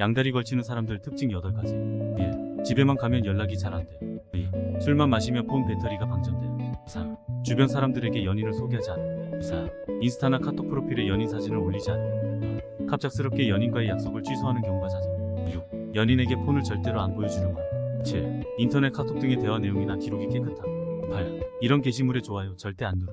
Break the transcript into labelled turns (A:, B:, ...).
A: 양다리 걸치는 사람들 특징 8가지. 1. 예, 집에만 가면 연락이 잘 안 돼. 2. 예, 술만 마시면 폰 배터리가 방전돼. 3. 주변 사람들에게 연인을 소개하지 않아. 4. 인스타나 카톡 프로필에 연인 사진을 올리지 않아. 네, 갑작스럽게 연인과의 약속을 취소하는 경우가 잦아. 6. 연인에게 폰을 절대로 안 보여주려고 7. 인터넷 카톡 등의 대화 내용이나 기록이 깨끗함. 8. 이런 게시물에 좋아요 절대 안 누르.